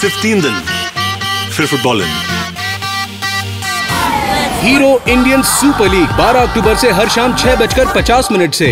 सिर्फ़ तीन दिन फिर football in Hero Indian Super League 12 अक्टूबर से हर शाम छह बजकर पचास मिनट से।